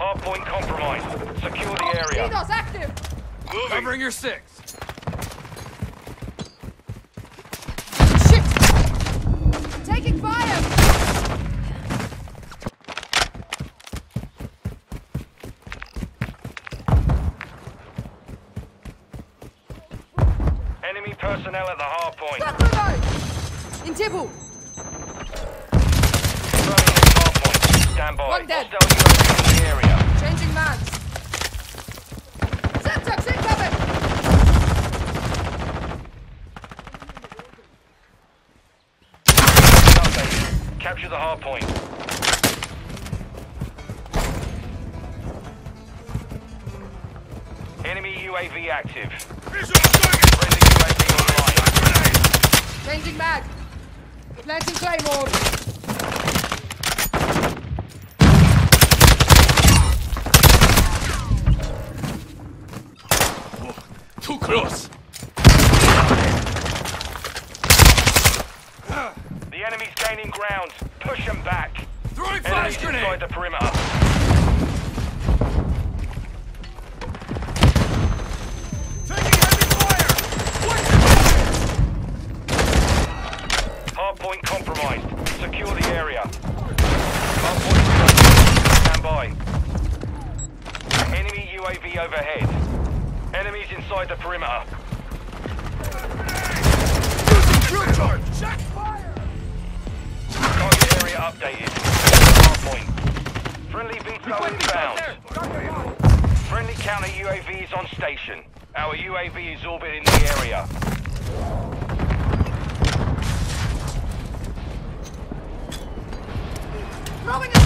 Hardpoint compromised. Secure the area. Enos active! Covering your six. Shit! Taking fire! Enemy personnel at the hardpoint. Got remote! In Tibu! Confirming hardpoint. Stand by. One dead. Hostile UAV in the area. Changing mans! Semtex incoming! Update. Capture the hardpoint. Enemy UAV active. Friendly UAV online. Changing mag! Planting claymore! Too close. Enemy's gaining ground. Push them back. Throwing Enemies flash inside the perimeter. Taking heavy fire. Hardpoint compromised. Secure the area. Hardpoint stand by. Enemy UAV overhead. Enemies inside the perimeter. Drill charge. Check fire. Target area updated. Hardpoint. Friendly VTOL inbound. Friendly counter UAV is on station. Our UAV is orbiting the area. Throwing